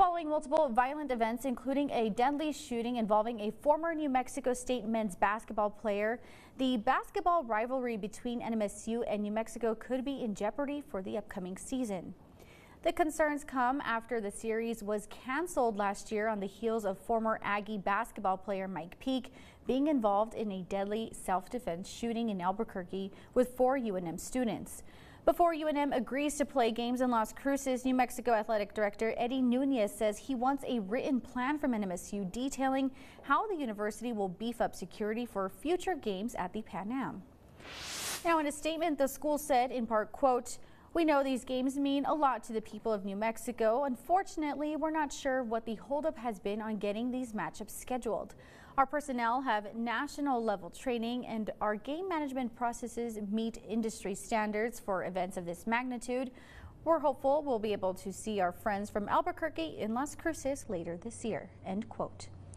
Following multiple violent events, including a deadly shooting involving a former New Mexico State men's basketball player, the basketball rivalry between NMSU and New Mexico could be in jeopardy for the upcoming season. The concerns come after the series was canceled last year on the heels of former Aggie basketball player Mike Peake being involved in a deadly self-defense shooting in Albuquerque with four UNM students. Before UNM agrees to play games in Las Cruces, New Mexico Athletic Director Eddie Nunez says he wants a written plan from NMSU detailing how the university will beef up security for future games at the Pan Am. Now, in a statement, the school said in part, quote, we know these games mean a lot to the people of New Mexico. Unfortunately, we're not sure what the holdup has been on getting these matchups scheduled. Our personnel have national level training and our game management processes meet industry standards for events of this magnitude. We're hopeful we'll be able to see our friends from Albuquerque in Las Cruces later this year. End quote.